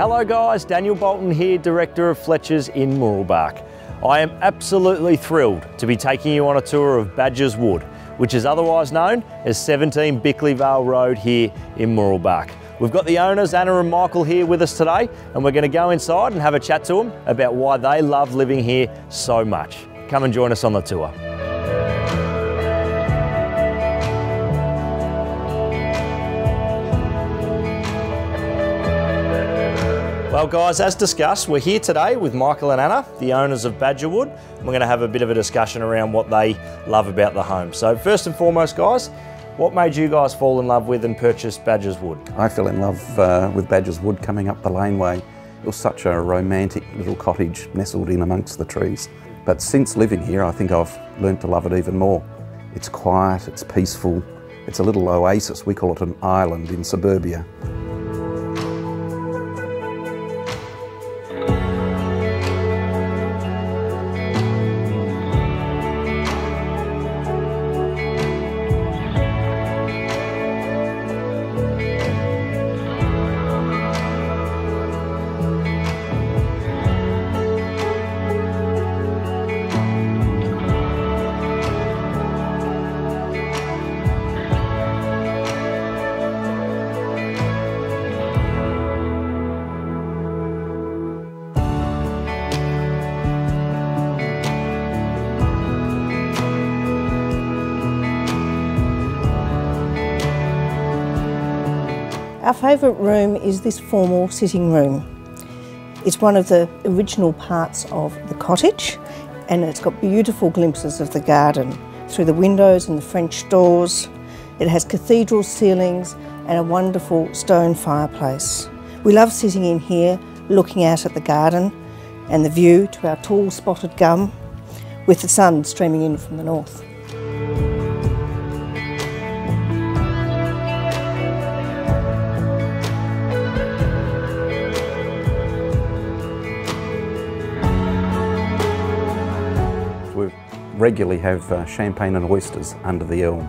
Hello guys, Daniel Bolton here, Director of Fletcher's in Mooroolbark. I am absolutely thrilled to be taking you on a tour of Badgers Wood, which is otherwise known as 17 Bickleigh Vale Road here in Mooroolbark. We've got the owners, Anna and Michael, here with us today, and we're going to go inside and have a chat to them about why they love living here so much. Come and join us on the tour. Well guys, as discussed, we're here today with Michael and Anna, the owners of Badgerwood. We're going to have a bit of a discussion around what they love about the home. So first and foremost guys, what made you guys fall in love with and purchase Badgers Wood? I fell in love uh, with Badgers Wood coming up the laneway. It was such a romantic little cottage nestled in amongst the trees. But since living here, I think I've learned to love it even more. It's quiet, it's peaceful, it's a little oasis. We call it an island in suburbia. Our favourite room is this formal sitting room. It's one of the original parts of the cottage and it's got beautiful glimpses of the garden through the windows and the French doors. It has cathedral ceilings and a wonderful stone fireplace. We love sitting in here looking out at the garden and the view to our tall spotted gum with the sun streaming in from the north. Regularly have uh, champagne and oysters under the elm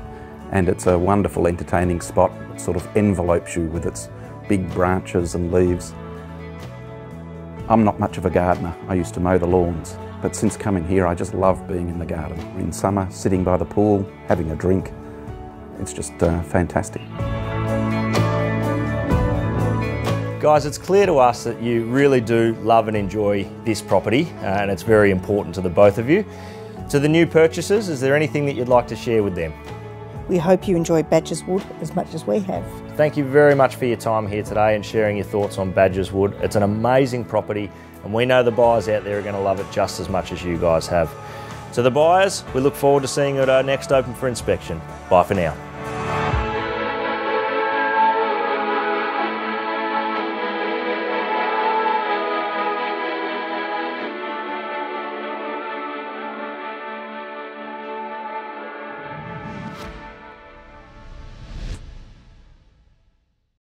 and it's a wonderful entertaining spot. It sort of envelopes you with its big branches and leaves. I'm not much of a gardener. I used to mow the lawns, but since coming here I just love being in the garden. In summer, sitting by the pool, having a drink. It's just uh, fantastic. Guys, it's clear to us that you really do love and enjoy this property and it's very important to the both of you. To the new purchasers, is there anything that you'd like to share with them? We hope you enjoy Badgers Wood as much as we have. Thank you very much for your time here today and sharing your thoughts on Badgers Wood. It's an amazing property and we know the buyers out there are going to love it just as much as you guys have. To the buyers, we look forward to seeing you at our next open for inspection. Bye for now.